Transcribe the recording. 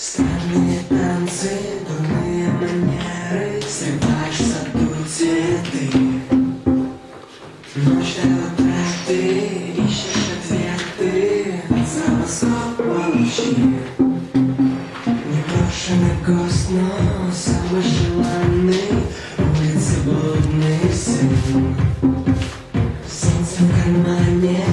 Сложные танцы, дурные манеры Срываешь в саду цветы. Ночь до утра ты ищешь ответы От замысла получи. Непрошенный гость, но самый желанный Улицы блудный сын. Солнце в кармане